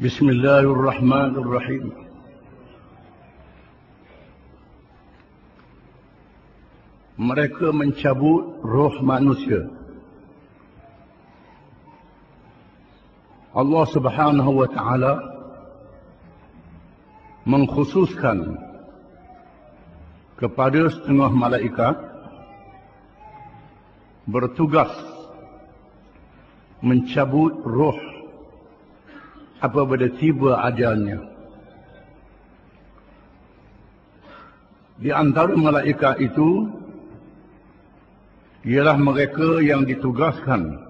بسم الله الرحمن الرحيم mereka mencabut roh manusia Allah Subhanahu wa taala mengkhususkan kepada setengah malaikat bertugas mencabut roh apabila tiba ajalnya. Di antara malaikat itu ialah mereka yang ditugaskan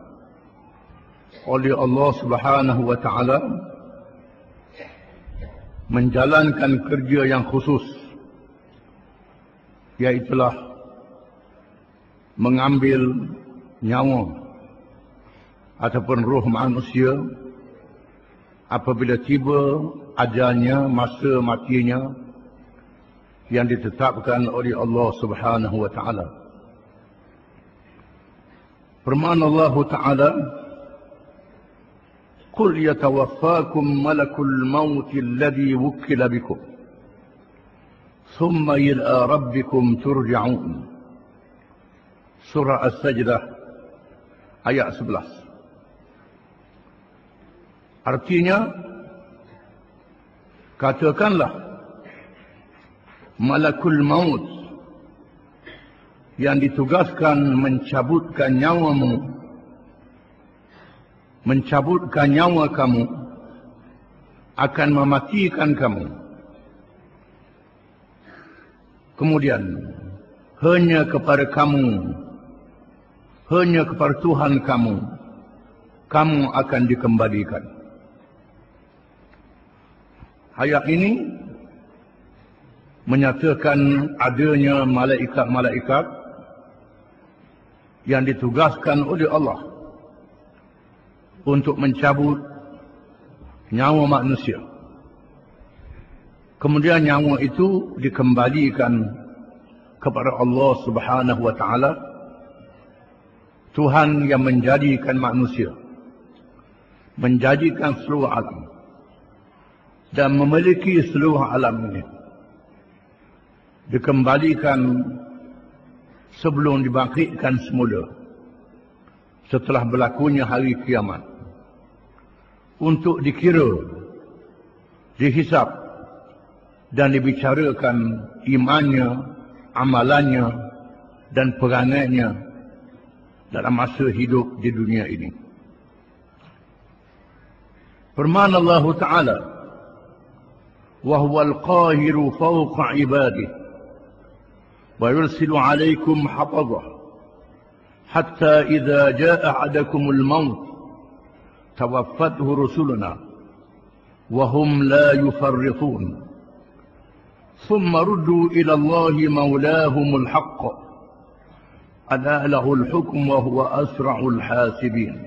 oleh Allah Subhanahu wa taala menjalankan kerja yang khusus iaitulah mengambil nyawa ataupun roh manusia apabila tiba ajalnya masa matinya yang ditetapkan oleh Allah Subhanahu wa taala. Firman Allah taala qul yatawaffakum malakul maut alladhi wukkila bikum thumma ila rabbikum turja'un. Surah as-sajdah ayat 11 Artinya katakanlah malakul maut yang ditugaskan mencabutkan nyawamu mencabutkan nyawa kamu akan mematikan kamu. Kemudian hanya kepada kamu hanya kepada Tuhan kamu kamu akan dikembalikan ayat ini menyatakan adanya malaikat-malaikat yang ditugaskan oleh Allah untuk mencabut nyawa manusia. Kemudian nyawa itu dikembalikan kepada Allah Subhanahu wa taala Tuhan yang menjadikan manusia menjadikan seluruh alam dan memiliki seluruh alam ini dikembalikan sebelum dibangkitkan semula setelah berlakunya hari kiamat. Untuk dikira dihisap dan dibicarakan imannya amalannya dan perangainya dalam masa hidup di dunia ini. Firman Allah Ta'ala وهو القاهر فوق عباده ويرسل عليكم حفظه حتى إذا جاء أحدكم الموت توفته رسلنا وهم لا يفرطون. ثم ردوا إلى الله مولاهم الحق ألا له الحكم وهو أسرع الحاسبين.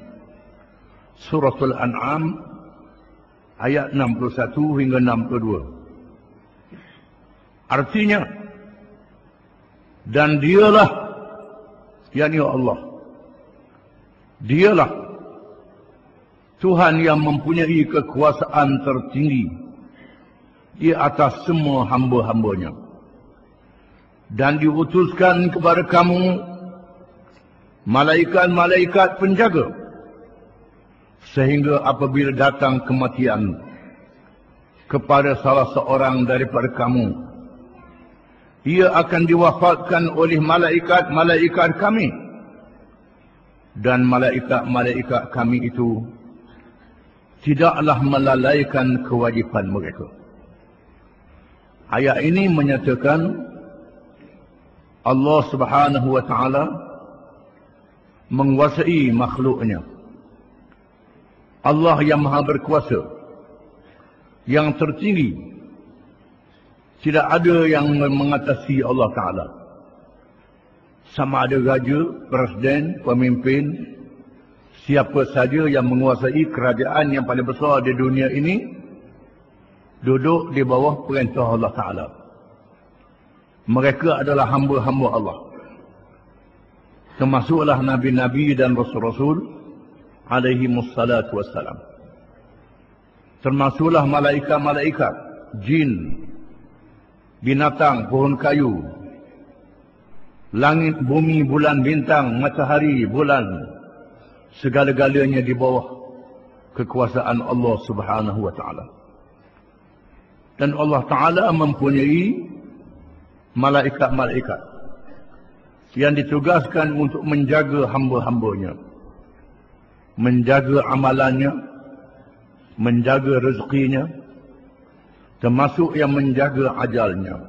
سورة الأنعام ayat 61 hingga 62 artinya dan dialah yakni Allah dialah Tuhan yang mempunyai kekuasaan tertinggi di atas semua hamba-hambanya. Dan diutuskan kepada kamu malaikat-malaikat penjaga sehingga apabila datang kematian kepada salah seorang daripada kamu ia akan diwafatkan oleh malaikat-malaikat kami. Dan malaikat-malaikat kami itu tidaklah melalaikan kewajipan mereka. Ayat ini menyatakan Allah Subhanahu wa taala menguasai makhluknya Allah yang maha berkuasa. Yang tertinggi tidak ada yang mengatasi Allah Ta'ala. Sama ada raja, presiden, pemimpin siapa saja yang menguasai kerajaan yang paling besar di dunia ini duduk di bawah perintah Allah Ta'ala. Mereka adalah hamba-hamba Allah. Termasuklah Nabi-Nabi dan Rasul-Rasul alaihi mussalatu wassalam. termasuklah malaikat-malaikat, jin, binatang, pohon kayu, langit, bumi, bulan, bintang, matahari, bulan, segala-galanya di bawah kekuasaan Allah Subhanahu wa taala. Dan Allah taala mempunyai malaikat-malaikat yang ditugaskan untuk menjaga hamba-hambanya. Menjaga amalannya, menjaga rezekinya, termasuk yang menjaga ajalnya.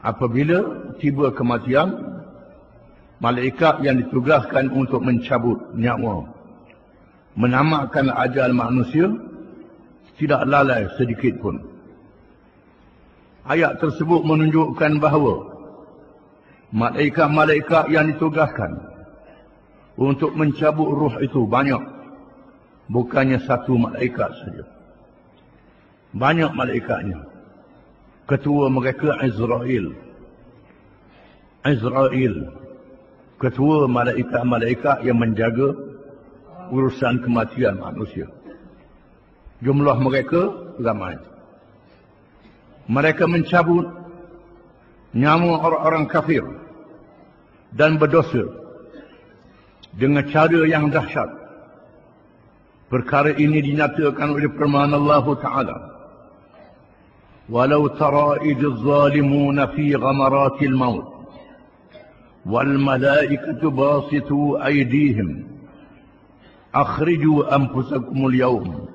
Apabila tiba kematian, malaikat yang ditugaskan untuk mencabut nyawa, menamatkan ajal manusia, tidak lalai sedikit pun. Ayat tersebut menunjukkan bahawa malaikat-malaikat yang ditugaskan untuk mencabut ruh itu banyak. Bukannya satu malaikat saja. Banyak malaikatnya. Ketua mereka Israel. Israel. Ketua malaikat-malaikat yang menjaga urusan kematian manusia. Jumlah mereka ramai. Mereka mencabut nyawa orang-orang kafir dan berdosa dengan cara yang dahsyat. Perkara ini dinyatakan oleh firman Allah Taala. Walau tara idh zalimun fi ghamaratil maut wal malaikatu basitu aydihim akhrijuu anfusakum al-yawm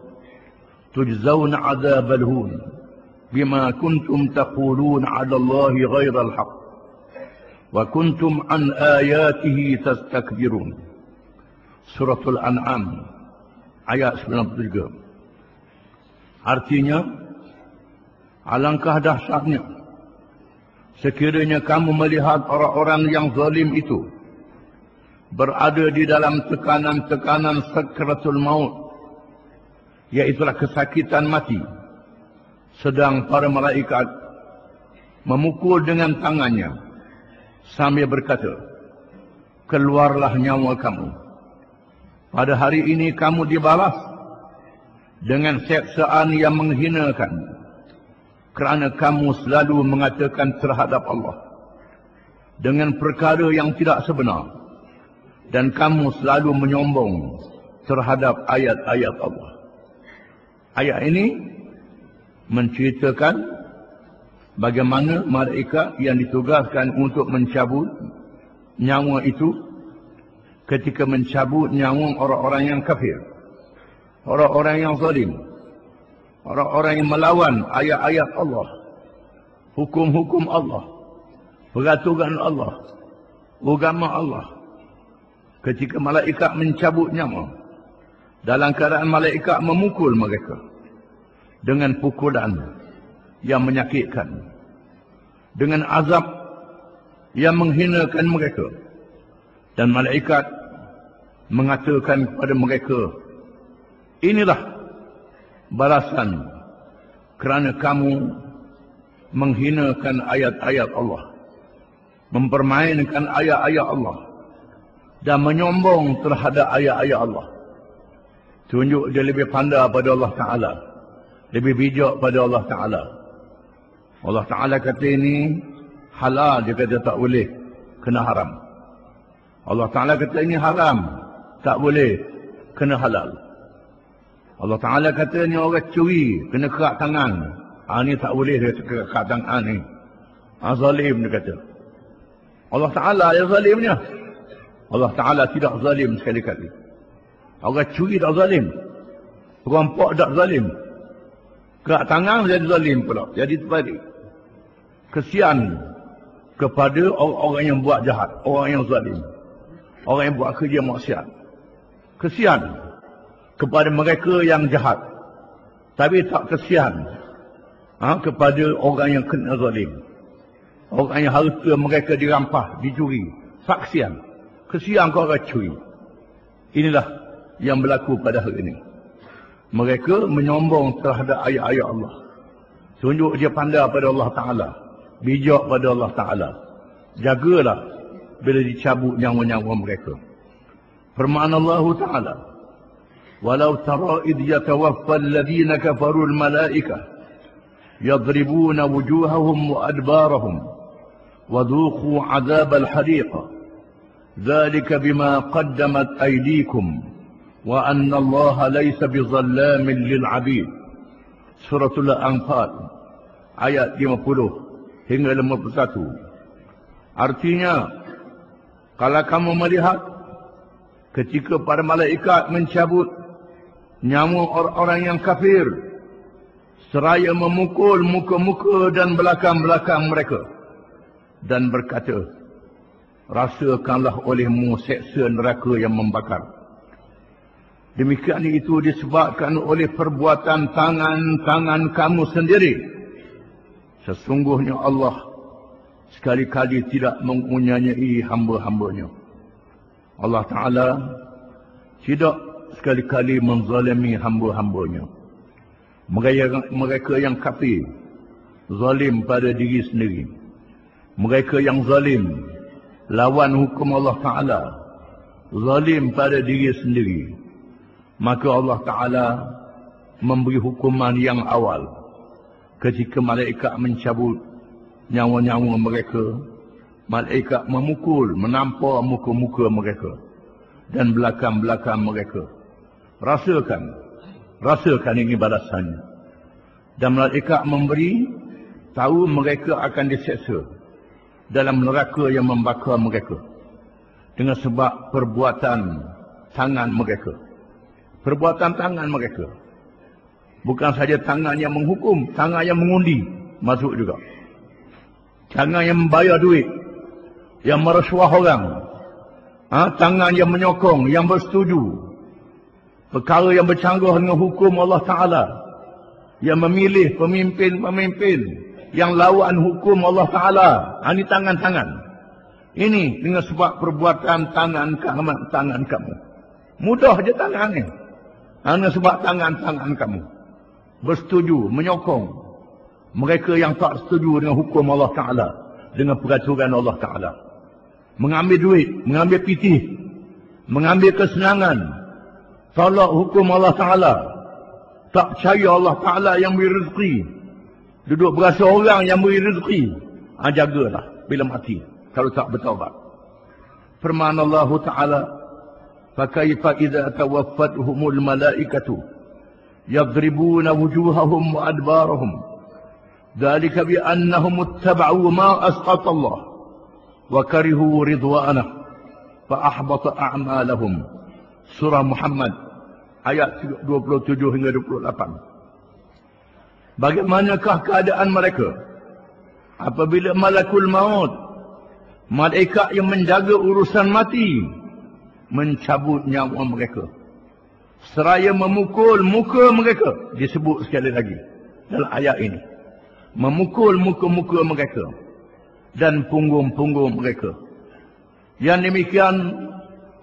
tujzauna 'adzabal hun بما كنتم تقولون على الله غير الحق وكنتم عن آياته تستكبرون سورة الأنعام ayat 93 artinya alangkah dahsyatnya sekiranya kamu melihat orang-orang yang zalim itu berada di dalam tekanan-tekanan sakratul maut iaitulah kesakitan mati sedang para malaikat memukul dengan tangannya sambil berkata, keluarlah nyawa kamu. Pada hari ini kamu dibalas dengan seksaan yang menghinakan kerana kamu selalu mengatakan terhadap Allah dengan perkara yang tidak sebenar dan kamu selalu menyombong terhadap ayat-ayat Allah. Ayat ini menceritakan bagaimana mereka yang ditugaskan untuk mencabut nyawa itu ketika mencabut nyawa orang-orang yang kafir? Orang-orang yang zalim? Orang-orang yang melawan ayat-ayat Allah? Hukum-hukum Allah? Peraturan Allah? Agama Allah? Ketika malaikat mencabut nyawa dalam keadaan malaikat memukul mereka dengan pukulan yang menyakitkan dengan azab yang menghinakan mereka dan malaikat mengatakan kepada mereka inilah balasan kerana kamu menghinakan ayat-ayat Allah mempermainkan ayat-ayat Allah dan menyombong terhadap ayat-ayat Allah tunjuk dia lebih pandai pada Allah Ta'ala lebih bijak pada Allah Ta'ala. Allah Ta'ala kata ini halal, dia kata tak boleh, kena haram. Allah Ta'ala kata ini haram, tak boleh, kena halal. Allah Ta'ala kata ini orang curi, kena kerak tangan. Ha, ini tak boleh, dia kena kerak tangan ni. Ha, zalim, dia kata. Allah Ta'ala yang zalimnya. Allah Ta'ala tidak zalim sekali-kali. Orang curi tak zalim. Perampok tak zalim. Kerak tangan jadi zalim pula. Jadi terbalik. Kesian kepada orang-orang yang buat jahat. Orang yang zalim. Orang yang buat kerja maksiat. Kesian kepada mereka yang jahat. Tapi tak kesian ha, kepada orang yang kena zalim. Orang yang harta mereka dirampah, dicuri. Tak kesian. Kesian kau orang curi. Inilah yang berlaku pada hari ini mereka menyombong terhadap ayat-ayat Allah. Tunjuk dia pandai pada Allah Ta'ala. Bijak pada Allah Ta'ala. Jagalah bila dicabut nyawa-nyawa mereka. Firman Allah Ta'ala. ولو ترى إذ يتوفى الذين كفروا الملائكة يضربون وجوههم وأدبارهم وذوقوا عذاب الحريق ذلك بما قدمت أيديكم وأن الله ليس بظلام للعبيد سورة الأنفال ayat 50 hingga 51 artinya kalau kamu melihat ketika para malaikat mencabut nyawa orang-orang yang kafir seraya memukul muka-muka dan belakang-belakang mereka dan berkata rasakanlah olehmu seksa neraka yang membakar. Demikian itu disebabkan oleh perbuatan tangan-tangan kamu sendiri sesungguhnya Allah sekali-kali tidak mengunyanyai hamba-hambanya Allah Ta'ala tidak sekali-kali menzalimi hamba-hambanya. Mereka yang kafir, zalim pada diri sendiri. Mereka yang zalim, lawan hukum Allah Ta'ala, zalim pada diri sendiri. Maka Allah Ta'ala memberi hukuman yang awal. Ketika malaikat mencabut nyawa-nyawa mereka, malaikat memukul, menampar muka-muka mereka dan belakang-belakang mereka. Rasakan. Rasakan ini balasannya. Dan malaikat memberi tahu mereka akan diseksa dalam neraka yang membakar mereka dengan sebab perbuatan tangan mereka. Perbuatan tangan mereka. Bukan saja tangan yang menghukum, tangan yang mengundi. Masuk juga. Tangan yang membayar duit, yang merasuah orang. Ha? Tangan yang menyokong, yang bersetuju, perkara yang bercanggah dengan hukum Allah Ta'ala. Yang memilih pemimpin-pemimpin. Yang lawan hukum Allah Ta'ala. Ini tangan-tangan. Ini dengan sebab perbuatan tangan kamu tangan kamu. Mudah je tangan ni. Dengan sebab tangan-tangan kamu bersetuju, menyokong mereka yang tak setuju dengan hukum Allah Ta'ala dengan peraturan Allah Ta'ala mengambil duit, mengambil pitih mengambil kesenangan tolak hukum Allah Ta'ala. Tak percaya Allah Ta'ala yang beri rezeki. Duduk berasa orang yang beri rezeki. Ha, jagalah bila mati. Kalau tak bertawabat. Firman Allah Ta'ala. فَكَيْفَ إِذَا تَوَفَّتْهُمُ الْمَلَائِكَةُ يَضْرِبُونَ وُجُوهَهُمْ وَأَدْبَارَهُمْ ذَلِكَ بِأَنَّهُمُ اتَّبَعُوا مَا أَسْقَطَ اللَّهُ وَكَرِهُوا رِضْوَانَهُ فَأَحْبَطَ أَعْمَالَهُمْ Surah Muhammad ayat 27 hingga 28. Bagaimanakah keadaan mereka apabila malakul maut malaikat yang menjaga urusan mati mencabut nyawa mereka seraya memukul muka mereka disebut sekali lagi dalam ayat ini memukul muka-muka mereka dan punggung-punggung mereka yang demikian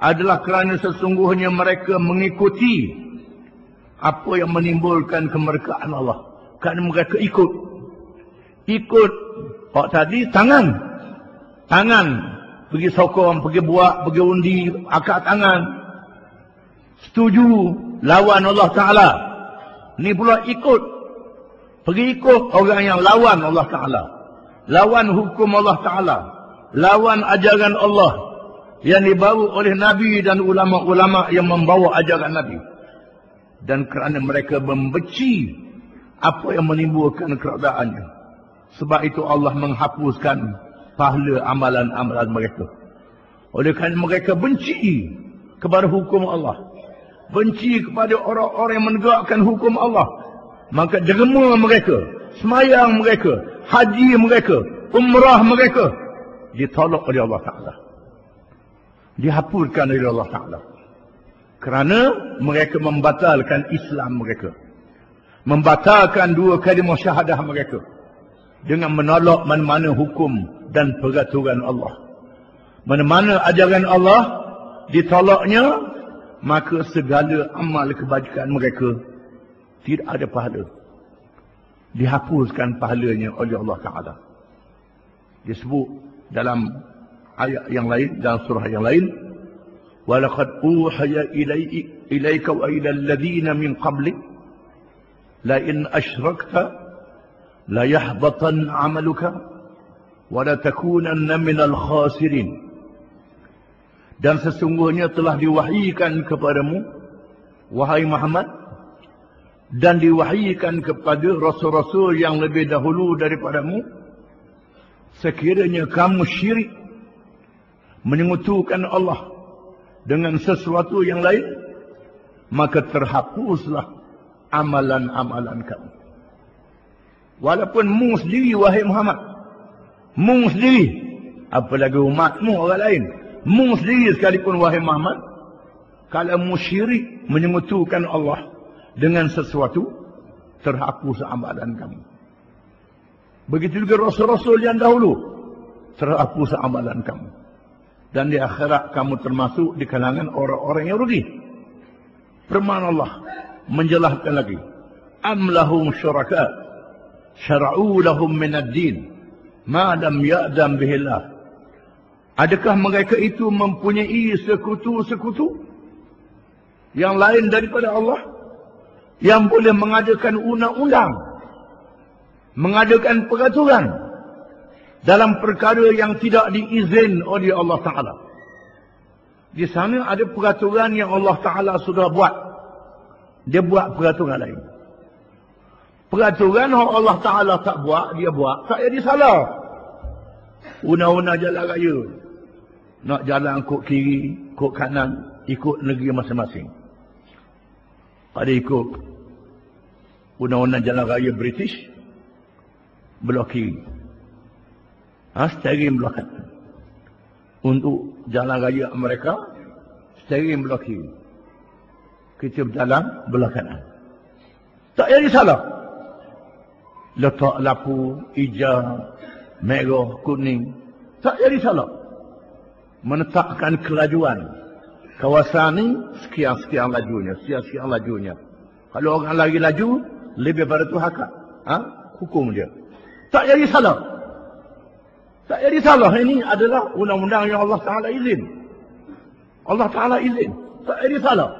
adalah kerana sesungguhnya mereka mengikuti apa yang menimbulkan kemerkaan Allah. Kerana mereka ikut. Ikut. Oh tadi tangan. Tangan. Pergi sokong, pergi buat, pergi undi, akak tangan. Setuju lawan Allah Ta'ala. Ini pula ikut. Pergi ikut orang yang lawan Allah Ta'ala. Lawan hukum Allah Ta'ala. Lawan ajaran Allah yang dibawa oleh Nabi dan ulama-ulama yang membawa ajaran Nabi. Dan kerana mereka membenci apa yang menimbulkan keradaannya. Sebab itu Allah menghapuskan pahala amalan-amalan mereka. Oleh kerana mereka benci kepada hukum Allah. Benci kepada orang-orang yang menegakkan hukum Allah. Maka derma mereka, semayang mereka, haji mereka, umrah mereka ditolak oleh Allah Ta'ala dihapuskan oleh Allah Ta'ala. Kerana mereka membatalkan Islam mereka. Membatalkan dua kalimah syahadah mereka. Dengan menolak mana-mana hukum dan peraturan Allah. Mana-mana ajaran Allah ditolaknya, maka segala amal kebajikan mereka tidak ada pahala. Dihapuskan pahalanya oleh Allah Ta'ala. Disebut dalam ayat yang lain dalam surah yang lain walaqad uhiya ilaika wa ila alladhina min qablik la in asyrakta la yahbatan 'amaluka wa la takunanna minal khasirin dan sesungguhnya telah diwahyukan kepadamu wahai Muhammad dan diwahyukan kepada rasul-rasul yang lebih dahulu daripadamu. Sekiranya kamu syirik menyekutukan Allah dengan sesuatu yang lain maka terhapuslah amalan-amalan kamu. Walaupun mu sendiri wahai Muhammad mu sendiri apalagi umatmu orang lain mu sendiri sekalipun wahai Muhammad kalau mu syirik menyekutukan Allah dengan sesuatu terhapus amalan kamu begitu juga rasul-rasul yang dahulu terhapus amalan kamu dan di akhirat kamu termasuk di kalangan orang-orang yang rugi. Firman Allah menjelaskan lagi. Am lahum syuraka syara'u lahum min ad-din ma lam ya'dam bihi Allah. Adakah mereka itu mempunyai sekutu-sekutu yang lain daripada Allah yang boleh mengadakan undang-undang mengadakan peraturan dalam perkara yang tidak diizin oleh Allah Ta'ala. Di sana ada peraturan yang Allah Ta'ala sudah buat. Dia buat peraturan lain. Peraturan yang Allah Ta'ala tak buat, dia buat. Tak jadi salah. Una-una jalan raya. Nak jalan kok kiri, kok kanan, ikut negeri masing-masing. Ada ikut una-una jalan raya British, belok kiri. Ha, steering belah kanan. Untuk jalan raya mereka, steering belah kiri. Kita berjalan belah kanan. Tak jadi salah. Letak lampu hijau, merah, kuning. Tak jadi salah. Menetapkan kelajuan. Kawasan ini sekian-sekian lajunya, sekian-sekian lajunya. Kalau orang lagi laju, lebih pada tu hak. Ha? Hukum dia. Tak jadi salah. Tak jadi salah ini adalah undang-undang yang Allah Ta'ala izin. Allah Ta'ala izin. Tak jadi salah.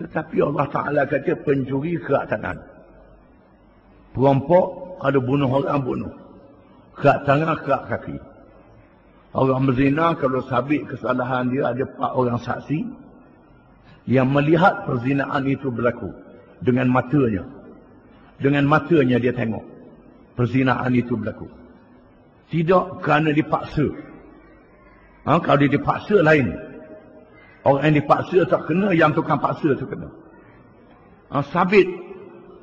Tetapi Allah Ta'ala kata pencuri ke tangan. Perampok kalau bunuh orang bunuh. Kerak tangan, kerak kaki. Orang berzina kalau sabit kesalahan dia ada empat orang saksi yang melihat perzinaan itu berlaku dengan matanya. Dengan matanya dia tengok perzinaan itu berlaku. Tidak kerana dipaksa. Ha, kalau dia dipaksa lain. Orang yang dipaksa tak kena, yang tukang paksa tu kena. Ha, sabit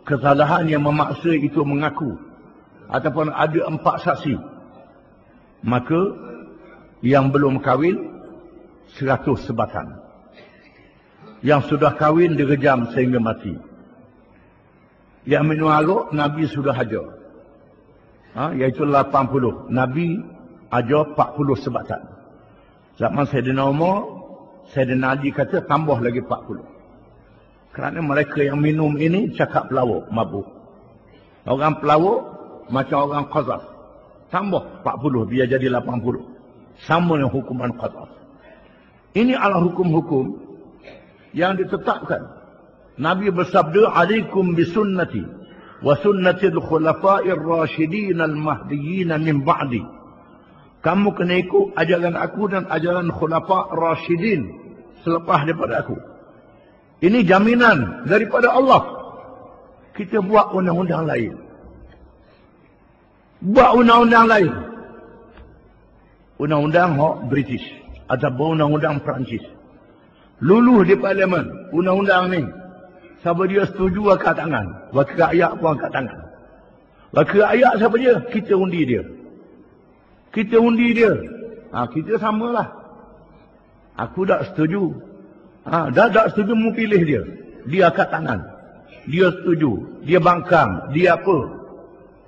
kesalahan yang memaksa itu mengaku. Ataupun ada empat saksi. Maka yang belum kahwin, seratus sebatan. Yang sudah kahwin direjam sehingga mati. Yang minum arak, Nabi sudah hajar ha, iaitu 80. Nabi ajar 40 sebatan. Zaman Sayyidina Umar, Sayyidina Ali kata tambah lagi 40. Kerana mereka yang minum ini cakap pelawak, mabuk. Orang pelawak macam orang qazaf. Tambah 40, biar jadi 80 sama dengan hukuman qadar. Ini adalah hukum-hukum yang ditetapkan. Nabi bersabda, Alaikum bisunnati wa sunnatil khulafair rashidin al mahdiyina min ba'di. Kamu kena ikut ajaran aku dan ajaran khulafa rashidin selepas daripada aku. Ini jaminan daripada Allah. Kita buat undang-undang lain. Buat undang-undang lain undang-undang British atau undang-undang Perancis luluh di parlimen undang-undang ni Siapa dia setuju angkat tangan. Wakil rakyat pun angkat tangan. Wakil rakyat siapa dia? Kita undi dia. Kita undi dia. Ha, kita samalah. Aku tak setuju. Ha, dah tak setuju mu pilih dia. Dia angkat tangan. Dia setuju. Dia bangkang. Dia apa?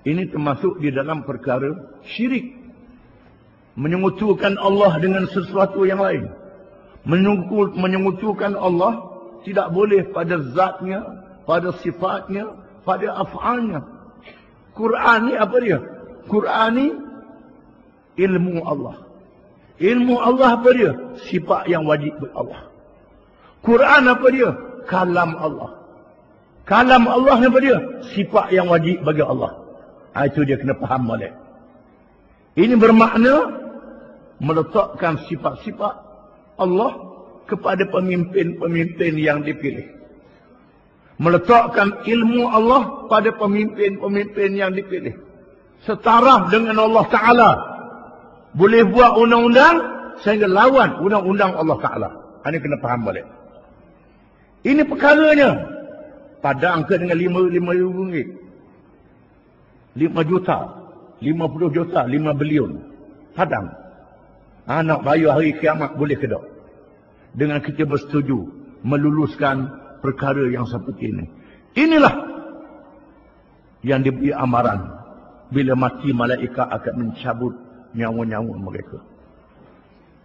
Ini termasuk di dalam perkara syirik. Menyekutukan Allah dengan sesuatu yang lain. Menyekutukan Allah tidak boleh pada zatnya, pada sifatnya, pada af'alnya. Quran ni apa dia? Quran ni ilmu Allah. Ilmu Allah apa dia? Sifat yang wajib bagi Allah. Quran apa dia? Kalam Allah. Kalam Allah apa dia? Sifat yang wajib bagi Allah. Ha, itu dia kena faham balik. Ini bermakna meletakkan sifat-sifat Allah kepada pemimpin-pemimpin yang dipilih. Meletakkan ilmu Allah pada pemimpin-pemimpin yang dipilih. Setara dengan Allah Ta'ala. Boleh buat undang-undang sehingga lawan undang-undang Allah Ta'ala. Ini kena faham balik. Ini perkaranya. Pada angka dengan lima, lima ribu ringgit. Lima juta. Lima puluh juta. Lima bilion. Padang. Anak bayar hari kiamat boleh ke tak? Dengan kita bersetuju. Meluluskan perkara yang seperti ini. Inilah. Yang diberi amaran. Bila mati malaikat akan mencabut nyawa-nyawa mereka.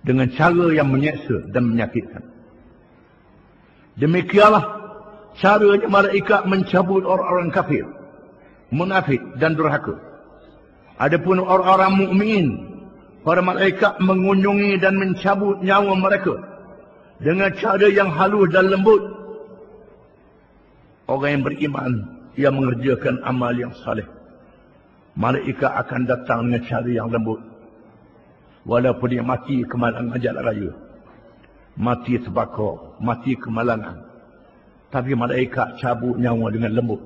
Dengan cara yang menyeksa dan menyakitkan. Demikianlah caranya malaikat mencabut orang-orang kafir, munafik dan durhaka. Adapun orang-orang mukmin, para malaikat mengunjungi dan mencabut nyawa mereka dengan cara yang halus dan lembut. Orang yang beriman, ia mengerjakan amal yang saleh. Malaikat akan datang dengan cara yang lembut. Walaupun dia mati kemalangan jalan raya. Mati terbakar. Mati kemalangan. Tapi malaikat cabut nyawa dengan lembut.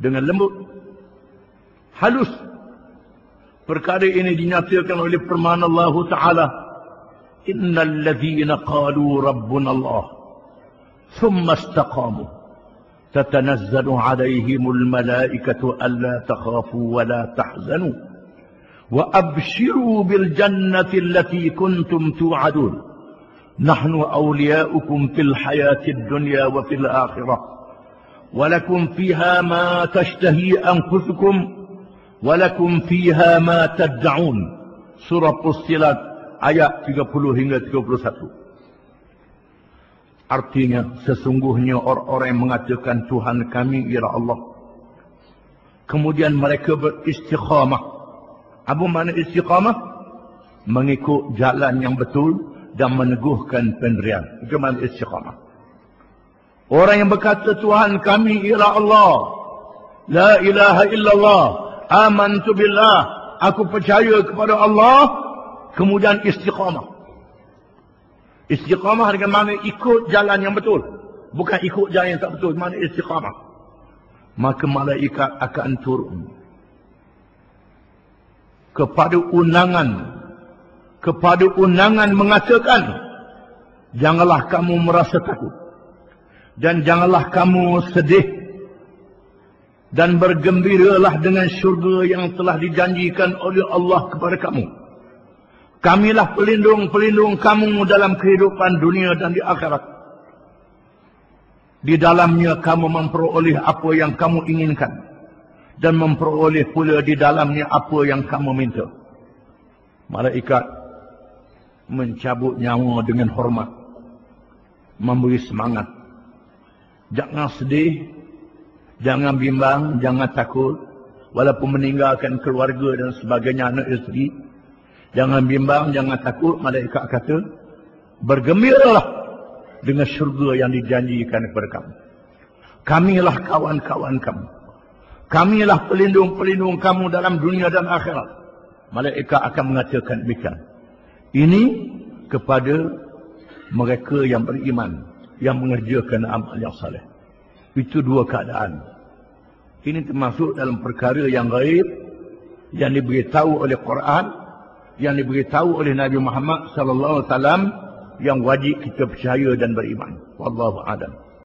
Dengan lembut. Halus. Perkara ini dinyatakan oleh firman Allah Ta'ala. Innal ladhina qalu rabbuna Allah. Thumma istaqamu. تتنزل عليهم الملائكة ألا تخافوا ولا تحزنوا وأبشروا بالجنة التي كنتم توعدون نحن أولياؤكم في الحياة الدنيا وفي الآخرة ولكم فيها ما تشتهي أنفسكم Walakum فيها ما تدعون Surah Fussilat ayat 30 hingga 31. Artinya sesungguhnya orang-orang yang mengatakan Tuhan kami ialah Allah. Kemudian mereka beristiqamah. Apa makna istiqamah? Mengikut jalan yang betul dan meneguhkan pendirian. Itu makna istiqamah. Orang yang berkata Tuhan kami ialah Allah. La ilaha illallah. Amantu billah. Aku percaya kepada Allah. Kemudian istiqamah. Istiqamah dengan mana ikut jalan yang betul. Bukan ikut jalan yang tak betul. Mana istiqamah. Maka malaikat akan turun. Kepada undangan. Kepada undangan mengatakan. Janganlah kamu merasa takut. Dan janganlah kamu sedih. Dan bergembiralah dengan syurga yang telah dijanjikan oleh Allah kepada kamu. Kamilah pelindung-pelindung kamu dalam kehidupan dunia dan di akhirat. Di dalamnya kamu memperoleh apa yang kamu inginkan. Dan memperoleh pula di dalamnya apa yang kamu minta. Malaikat mencabut nyawa dengan hormat. Memberi semangat. Jangan sedih. Jangan bimbang. Jangan takut. Walaupun meninggalkan keluarga dan sebagainya anak isteri. Jangan bimbang, jangan takut. Malaikat kata, bergembiralah dengan syurga yang dijanjikan kepada kamu. Kamilah kawan-kawan kamu. Kamilah pelindung-pelindung kamu dalam dunia dan akhirat. Malaikat akan mengatakan demikian. Ini kepada mereka yang beriman. Yang mengerjakan amal yang salih. Itu dua keadaan. Ini termasuk dalam perkara yang gaib. Yang diberitahu oleh Quran. Yang diberitahu oleh Nabi Muhammad sallallahu alaihi wasallam yang wajib kita percaya dan beriman. Wallahu a'lam.